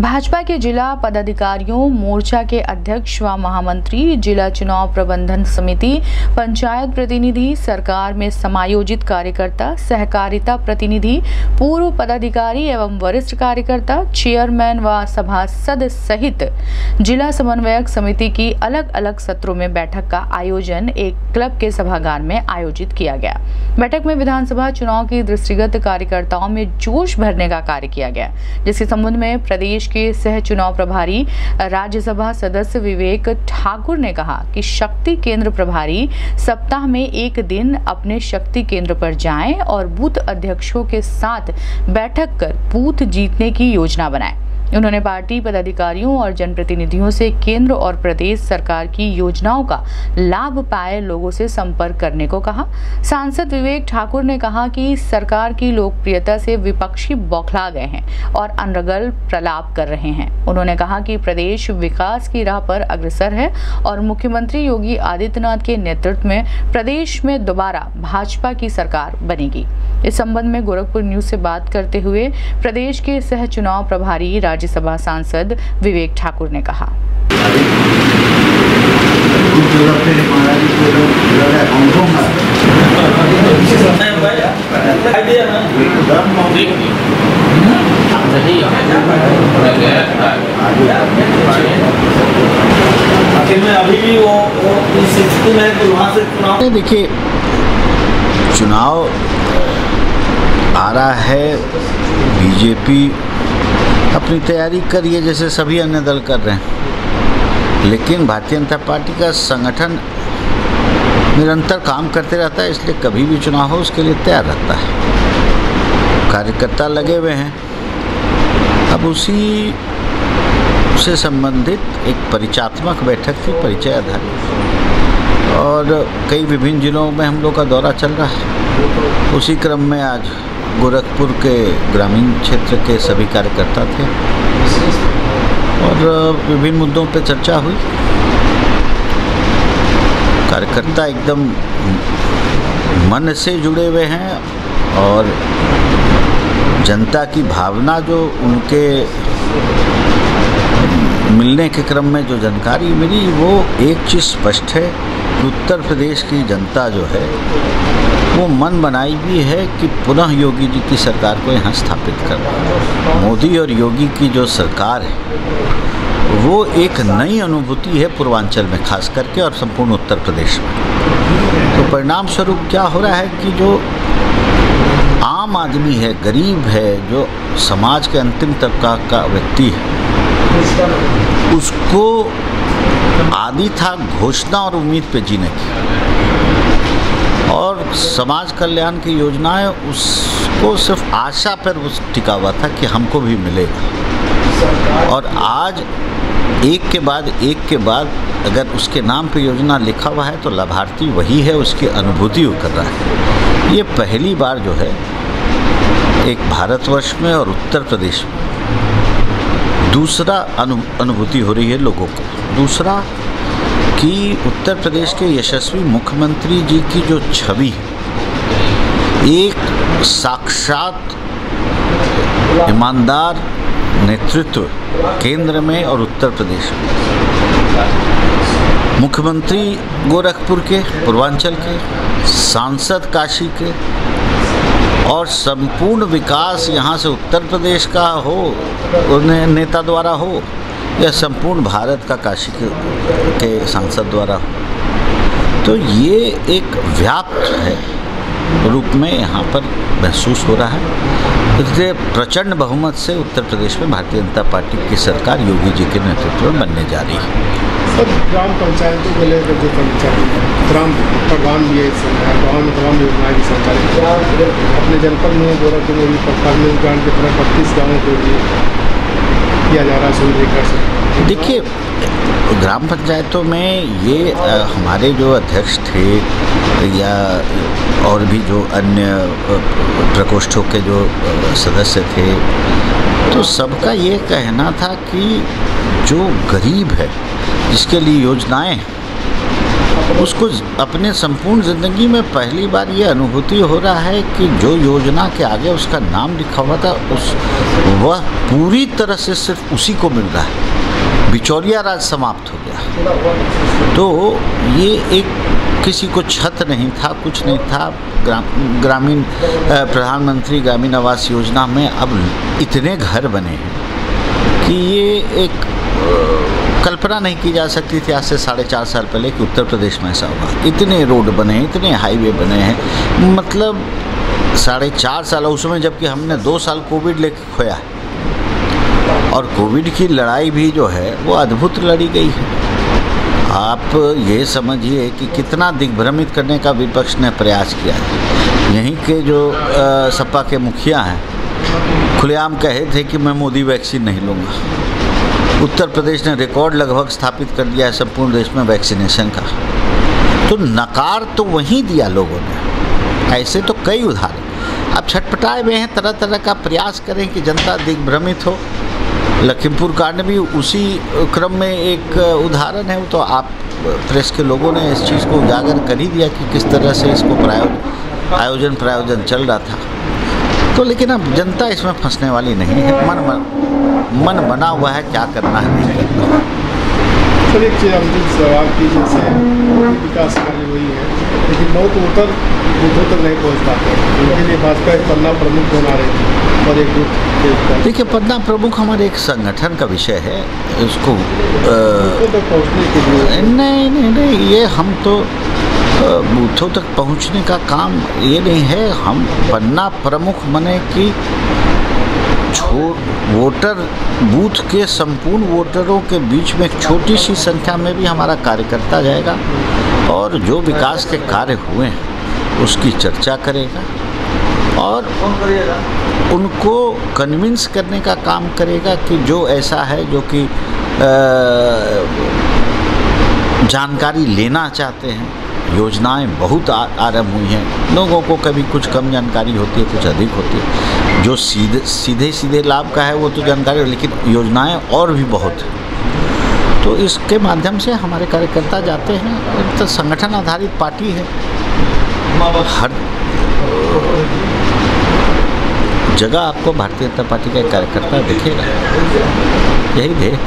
भाजपा के जिला पदाधिकारियों, मोर्चा के अध्यक्ष व महामंत्री, जिला चुनाव प्रबंधन समिति, पंचायत प्रतिनिधि, सरकार में समायोजित कार्यकर्ता, सहकारिता प्रतिनिधि, पूर्व पदाधिकारी एवं वरिष्ठ कार्यकर्ता, चेयरमैन व सभासद सहित जिला समन्वयक समिति की अलग अलग सत्रों में बैठक का आयोजन एक क्लब के सभागार में आयोजित किया गया। बैठक में विधानसभा चुनाव की दृष्टिगत कार्यकर्ताओं में जोश भरने का कार्य किया गया, जिसके संबंध में प्रदेश के सह चुनाव प्रभारी, राज्यसभा सदस्य विवेक ठाकुर ने कहा कि शक्ति केंद्र प्रभारी सप्ताह में एक दिन अपने शक्ति केंद्र पर जाएँ और बूथ अध्यक्षों के साथ बैठक कर बूथ जीतने की योजना बनाएँ। उन्होंने पार्टी पदाधिकारियों और जनप्रतिनिधियों से केंद्र और प्रदेश सरकार की योजनाओं का लाभ पाए लोगों से संपर्क करने को कहा। सांसद विवेक ठाकुर ने कहा कि सरकार की लोकप्रियता से विपक्षी बौखला गए हैं और अनर्गल प्रलाप कर रहे हैं। उन्होंने कहा कि प्रदेश विकास की राह पर अग्रसर है और मुख्यमंत्री योगी आदित्यनाथ के नेतृत्व में प्रदेश में दोबारा भाजपा की सरकार बनेगी। इस संबंध में गोरखपुर न्यूज़ से बात करते हुए प्रदेश के सह चुनाव प्रभारी राज्यसभा सांसद विवेक ठाकुर ने कहा। देखिए चुनाव आ रहा है बीजेपी अपनी तैयारी करिए जैसे सभी अन्य दल कर रहे हैं। लेकिन भारतीय जनता पार्टी का संगठन निरंतर काम करते रहता है, इसलिए कभी भी चुनाव हो उसके लिए तैयार रहता है। कार्यकर्ता लगे हुए हैं। अब उसी से संबंधित एक परिचयात्मक बैठक थी, परिचय आधारित और कई विभिन्न जिलों में हम लोग का दौरा चल रहा है। उसी क्रम में आज गोरखपुर के ग्रामीण क्षेत्र के सभी कार्यकर्ता थे। और, विभिन्न मुद्दों पर चर्चा हुई। कार्यकर्ता एकदम मन से जुड़े हुए हैं और जनता की भावना जो उनके मिलने के क्रम में जो जानकारी मिली, वो एक चीज़ स्पष्ट है कि उत्तर प्रदेश की जनता जो है वो मन बनाई भी है कि पुनः योगी जी की सरकार को यहाँ स्थापित करना मोदी और योगी की जो सरकार है, वो एक नई अनुभूति है पूर्वांचल में, खास करके और संपूर्ण उत्तर प्रदेश में। तो परिणाम स्वरूप क्या हो रहा है कि जो आम आदमी है, गरीब है, जो समाज के अंतिम तबका का व्यक्ति है, उसको आदि था घोषणा और उम्मीद पे जीने की। समाज कल्याण की योजनाएँ, उसको सिर्फ़ आशा पर उस टिका हुआ था कि हमको भी मिलेगा। और आज, एक के बाद एक के बाद अगर उसके नाम पे योजना लिखा हुआ है तो लाभार्थी वही है, उसकी अनुभूति वो कर रहा है। ये पहली बार जो है, एक भारतवर्ष में और उत्तर प्रदेश में दूसरा अनु, अनुभूति हो रही है लोगों को। दूसरा कि उत्तर प्रदेश के यशस्वी मुख्यमंत्री जी की जो छवि एक साक्षात ईमानदार नेतृत्व केंद्र में और उत्तर प्रदेश में। मुख्यमंत्री गोरखपुर के, पूर्वांचल के, सांसद काशी के और संपूर्ण विकास यहाँ से उत्तर प्रदेश का हो, उन्हें नेता द्वारा हो या संपूर्ण भारत का काशी के, सांसद द्वारा तो ये एक व्याप्त है रूप में यहाँ पर महसूस हो रहा है। इसलिए प्रचंड बहुमत से उत्तर प्रदेश में भारतीय जनता पार्टी की सरकार योगी जी के नेतृत्व में बनने जा रही है। ग्राम पंचायतों को लेकर जो पंचायत ग्राम प्रधान भी है गाँव में तमाम योजनाएँ भी संचालित अपने जनपद में गोरखपुर में भी प्रखंड में उद्यान की तरह बत्तीस गाँवों को भी किया जा रहा है देखिए ग्राम पंचायतों में ये आ, हमारे जो अध्यक्ष थे या और भी जो अन्य प्रकोष्ठों के जो सदस्य थे तो सबका ये कहना था कि जो गरीब है जिसके लिए योजनाएँ हैं, उसको अपने संपूर्ण ज़िंदगी में पहली बार ये अनुभूति हो रहा है कि जो योजना के आगे उसका नाम लिखा हुआ था, उस, वह पूरी तरह से सिर्फ़ उसी को मिल रहा है। बिचौलिया राज समाप्त हो गया। तो ये एक किसी को छत नहीं था, कुछ नहीं था। ग्राम, ग्रामीण प्रधानमंत्री ग्रामीण आवास योजना में अब इतने घर बने हैं कि ये एक कल्पना नहीं की जा सकती थी आज से साढ़े चार साल पहले कि उत्तर प्रदेश में ऐसा होगा। इतने रोड बने हैं, इतने हाईवे बने हैं। मतलब साढ़े चार साल उसमें जबकि हमने दो साल कोविड लेके खोया। है और कोविड की लड़ाई भी जो है, वो अद्भुत लड़ी गई है। आप ये समझिए कि कितना दिग्भ्रमित करने का विपक्ष ने प्रयास किया है। यहीं के जो सपा के मुखिया हैं, खुलेआम कहे थे कि मैं मोदी वैक्सीन नहीं लूँगा। उत्तर प्रदेश ने रिकॉर्ड लगभग स्थापित कर दिया है संपूर्ण देश में वैक्सीनेशन का। तो नकार तो वहीं दिया लोगों ने। ऐसे तो कई उदाहरण। अब छटपटाए हुए हैं तरह तरह का प्रयास करें कि जनता दिग्भ्रमित हो। लखीमपुर कांड भी उसी क्रम में एक उदाहरण है वो तो आप प्रेस के लोगों ने इस चीज़ को उजागर कर ही दिया कि किस तरह से इसको प्रायोजन आयोजन प्रायोजन चल रहा था। तो लेकिन अब जनता इसमें फंसने वाली नहीं है। मन मन, मन बना हुआ है क्या करना है नहीं करना सर एक चीज़ अंतिम सवाल की जैसे विकास कार्य वही है। लेकिन बहुत उत्तर बूथों तक नहीं पहुँच पाते। उनके लिए भाजपा एक पन्ना प्रमुख बना रही थी और एक बूथ देखिए पन्ना प्रमुख हमारे एक संगठन का विषय है इसको तक पहुँचने के लिए। नहीं नहीं नहीं ये हम तो बूथों तक पहुँचने का काम ये नहीं है। हम पन्ना प्रमुख बने कि वोटर बूथ के संपूर्ण वोटरों के बीच में एक छोटी सी संख्या में भी हमारा कार्यकर्ता जाएगा और जो विकास के कार्य हुए हैं, उसकी चर्चा करेगा और उनको कन्विंस करने का काम करेगा कि जो ऐसा है, जो कि जानकारी लेना चाहते हैं, योजनाएँ बहुत आरंभ हुई हैं। लोगों को कभी कुछ कम जानकारी होती है, कुछ अधिक होती है। जो सीधे सीधे सीधे लाभ का है वो तो जानकारी लेकिन योजनाएँ और भी बहुत हैं। तो इसके माध्यम से हमारे कार्यकर्ता जाते हैं, एक तो संगठन आधारित पार्टी है। हर जगह आपको भारतीय जनता पार्टी का कार्यकर्ता दिखेगा। यही ध्येय।